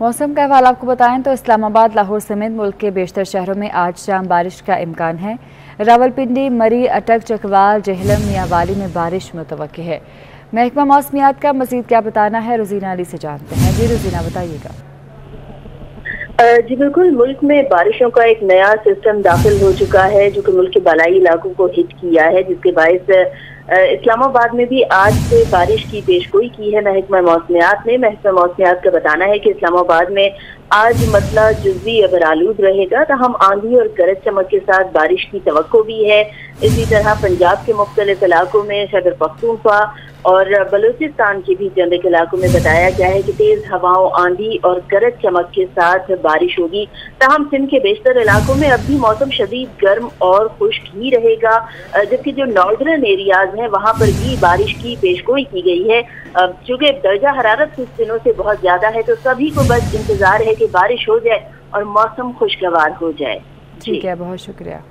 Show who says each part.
Speaker 1: मौसम का अहवाल आपको बताएँ तो इस्लामाबाद, लाहौर समेत मुल्क के बेशतर शहरों में आज शाम बारिश का इम्कान है। रावलपिंडी, मरी, अटक, चकवाल जहलम मियावाली में बारिश मुतव है। महकमा मौसमियात का मजीद क्या बताना है, रुजीना अली से जानते हैं। जी, रुजीना, बताइएगा।
Speaker 2: जी बिल्कुल, मुल्क में बारिशों का एक नया सिस्टम दाखिल हो चुका है, जो कि मुल्क के बालाई इलाकों को हिट किया है, जिसके बायस इस्लामाबाद में भी आज से बारिश की पेशगोई की है महकमा मौसमियात ने। महकमा मौसमियात का बताना है कि इस्लामाबाद में आज मसला जुजी अगर आलूद रहेगा तो हम आंधी और गरज चमक के साथ बारिश की तो भी है। इसी तरह पंजाब के मुख्तलिफ़ इलाकों में सदर पख्तूनख्वा और बलूचिस्तान के भी चंद इलाकों में बताया गया है कि तेज हवाओं आंधी और गरज चमक के साथ बारिश होगी। तहम सिंध के बेशतर इलाकों में अब भी मौसम शदीद गर्म और खुश्क ही रहेगा। जबकि जो नॉर्दर्न एरियाज़ हैं वहाँ पर भी बारिश की पेशगोई की गई है। चूँकि दर्जा हरारत कुछ दिनों से बहुत ज़्यादा है तो सभी को बस इंतज़ार है कि बारिश हो जाए और मौसम खुशगवार हो जाए।
Speaker 1: ठीक है बहुत शुक्रिया।